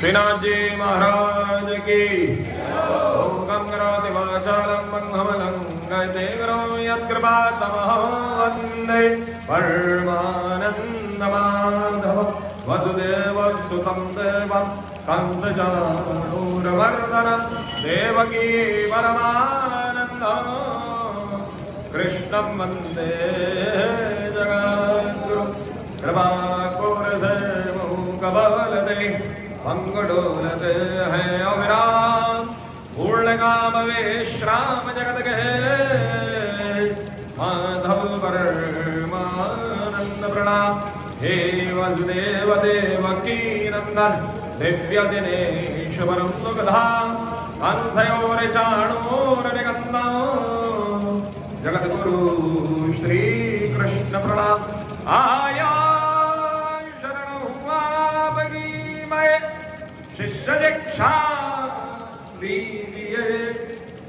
श्रीनाथ जी महाराज की। ओंकं करोति वाचालं मङ्गमलं। गते करोमि यत्कृपा तमहो वंदे। परमानन्दमाधव वसुदेवसुतं देवं। देवकी परमानन्दं। कृष्णं वंदे जगद्गुरु। कृपा मङ्गडो हा पूर्णकामवेश्राम जगद्गेमानन्द प्रणाम हे वसुदेव देवकीनन्दन् दिव्यदिनेश्वरं तु अन्धयोर्चाणोरनिगन्दा जगद्गुरु श्रीकृष्णप्रणाम आया शिष्य दीक्षा दीजिए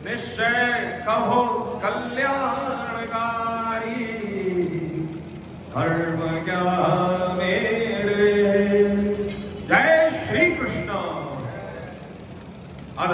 निश्चय कहो कल्याणकारी। धर्म मेरे जय श्री कृष्ण अध